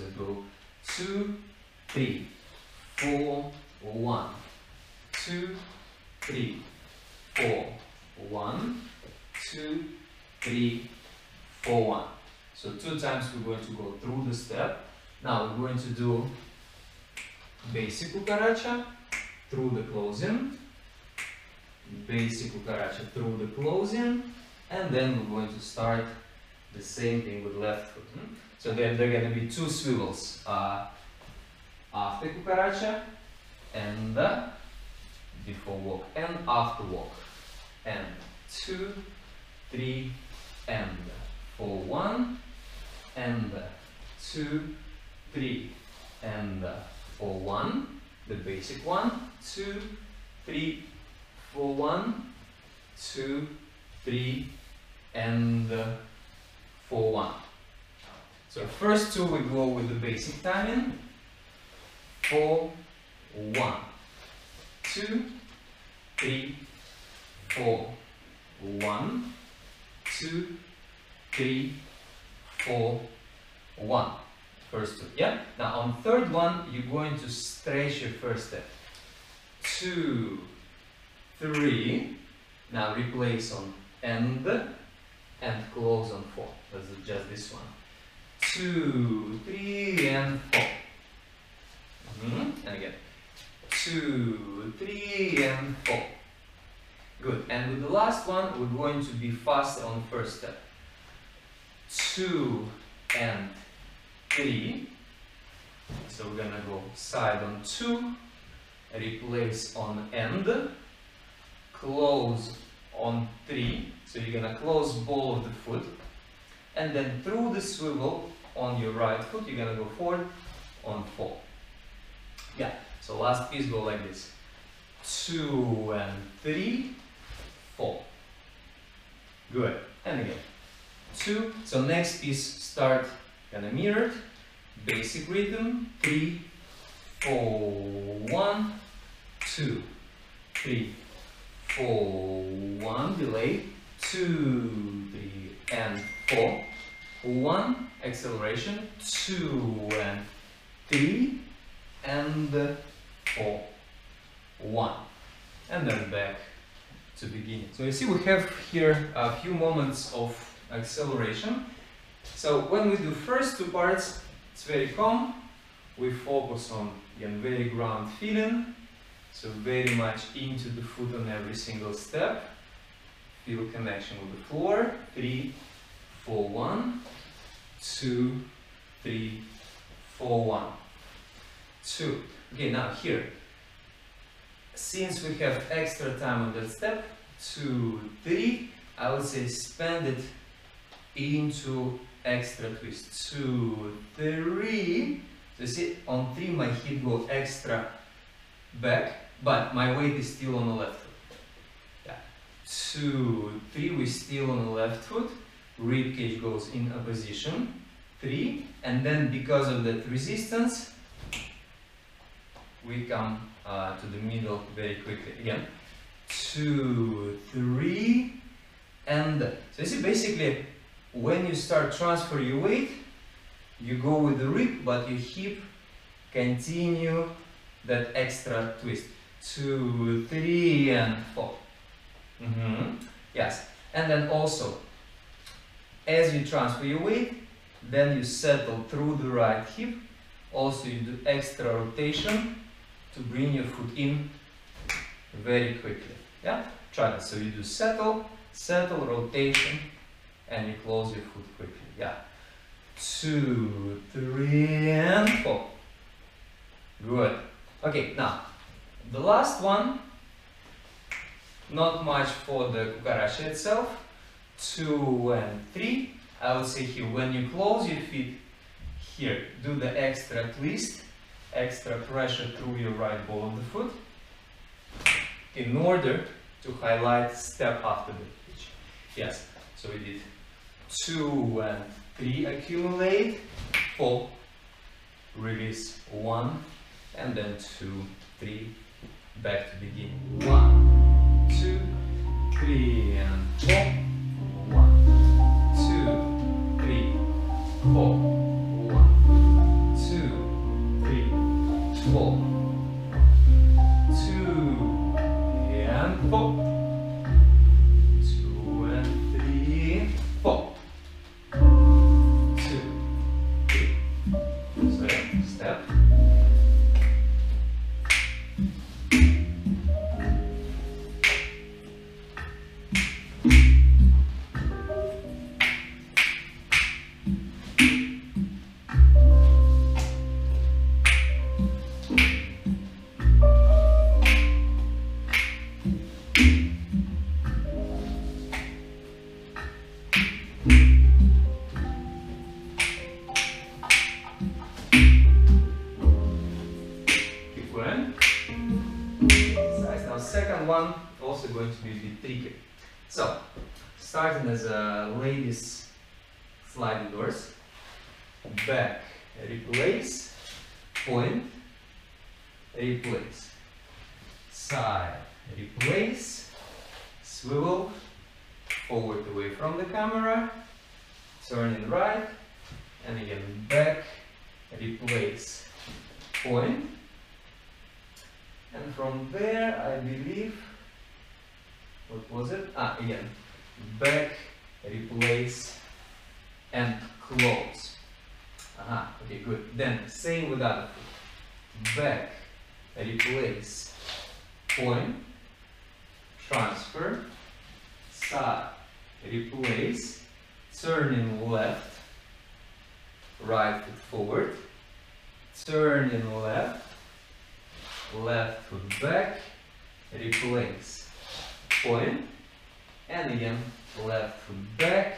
So go two, three, four, one, two, three, four, one, two, three, four, one. So two times we're going to go through the step. Now we're going to do basic cucaracha through the closing, basic cucaracha through the closing, and then we're going to start the same thing with left foot. Hmm? So then there are going to be two swivels uh, after cucaracha and before walk and after walk. And two, three, and four, one, and two, three, and four, one, the basic one, two, three, four, one, two, three, and four, one. So first two we go with the basic timing. Four, one, two, three, four, one, two, three, four, one. First two, yeah? Now on third one, you're going to stretch your first step. Two, three, now replace on end and close on four. That's just this one two, three, and four. Mm -hmm. And again, two, three, and four. Good. And with the last one, we're going to be faster on the first step. Two and three. So we're gonna go side on two, replace on end, close on three. So you're gonna close ball of the foot, and then through the swivel on your right foot, you're gonna go forward on four. Yeah, so last piece go like this. Two and three, four. Good, and again. Two, so next piece start kind of mirrored, basic rhythm, three, four, one, two, three, four, one, delay, two, three, and four, one, acceleration, two and three, and four, one, and then back to beginning. So you see we have here a few moments of acceleration. So when we do first two parts, it's very calm. We focus on again very ground feeling, so very much into the foot on every single step. Feel connection with the floor. Three, four, one, two, three, four, one, two. Okay, now here, since we have extra time on that step, two, three, I would say spend it into extra twist. Two, three. So you see, on three my hip goes extra back, but my weight is still on the left foot. Yeah. Two, three, we still on the left foot rib cage goes in a position, three, and then because of that resistance, we come uh, to the middle very quickly. Again, two, three, and so this is basically when you start transfer your weight, you go with the rib, but your hip continue that extra twist. Two, three, and four. Mm -hmm. Yes, and then also as you transfer your weight, then you settle through the right hip. Also you do extra rotation to bring your foot in very quickly. Yeah, try that. So you do settle, settle, rotation, and you close your foot quickly. Yeah. Two, three, and four. Good. Okay, now, the last one, not much for the cucaracha itself, two and three. I would say here, when you close your feet, here, do the extra twist, extra pressure through your right ball of the foot, in order to highlight step after the pitch. Yes, so we did two and three accumulate, four, release one, and then two, three, back to begin. One, two, three, and four. Starting as a ladies sliding doors, back, replace, point, replace, side, replace, swivel, forward away from the camera, turning right, and again back, replace, point, and from there I believe, what was it? Ah, again, back, replace, and close. Aha, okay, good. Then same with other foot. Back, replace, point, transfer, side, replace, turning left, right foot forward, turning left, left foot back, replace, point, and again, left foot back,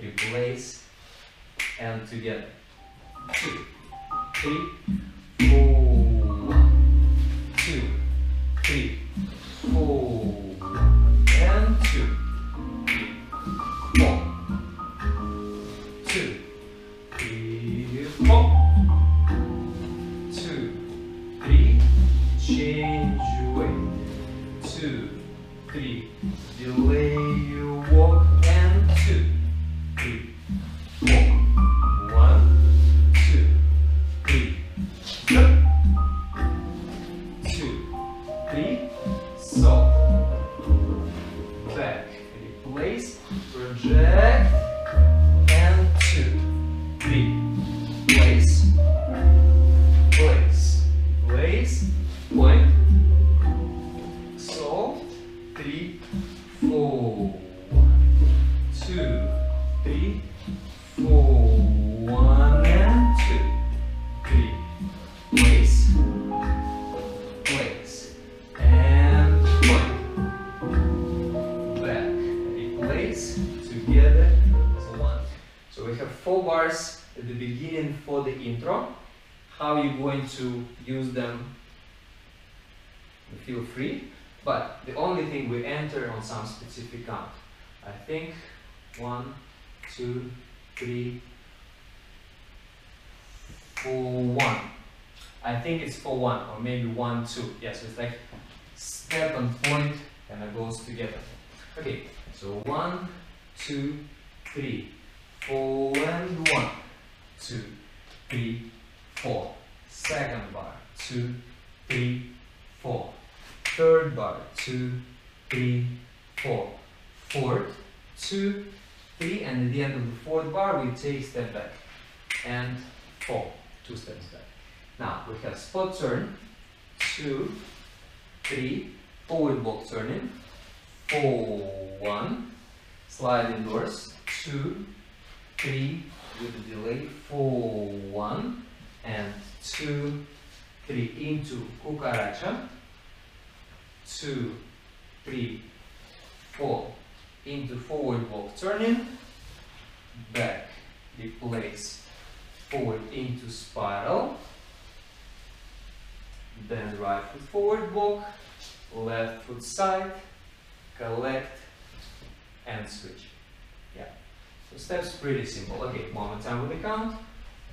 replace, and together. Two, three, four, four bars at the beginning for the intro. How you're going to use them? Feel free. But the only thing we enter on some specific count. I think one, two, three, four, one. I think it's four one or maybe one two. Yes, it's like step and point and it goes together. Okay, so one, two, three, four and one, two, three, four. Second bar, two, three, four. Third bar, two, three, four. Fourth, two, three, and at the end of the fourth bar, we take step back. And four, two steps back. Now we have spot turn, two, three, forward walk turning, four, one, slide doors, two, three, with a delay, four, one, and two, three, into cucaracha, two, three, four, into forward walk turning, back, replace, forward into spiral, then right foot forward walk, left foot side, collect, and switch. So steps pretty simple. Okay, one more time with the count.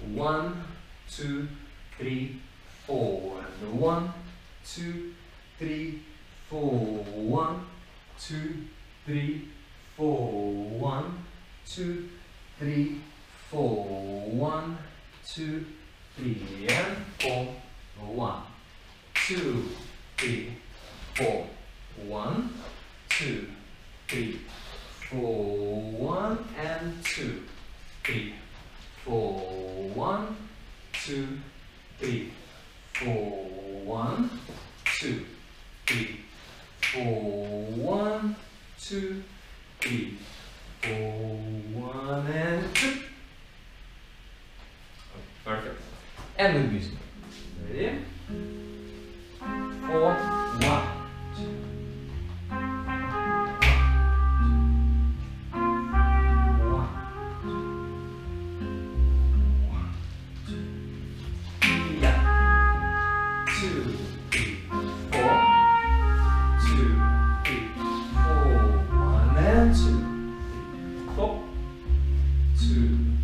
One, two, three, four. And one, two, three, four. One, two, three, four. One, two, three, four. One, two, three, and four. One, two, three, four. One, two, three, four, one, and two, three, four, one, two, three, four, one, two, three, four, one, two, three, four, one, and two. Oh, perfect. And with music. to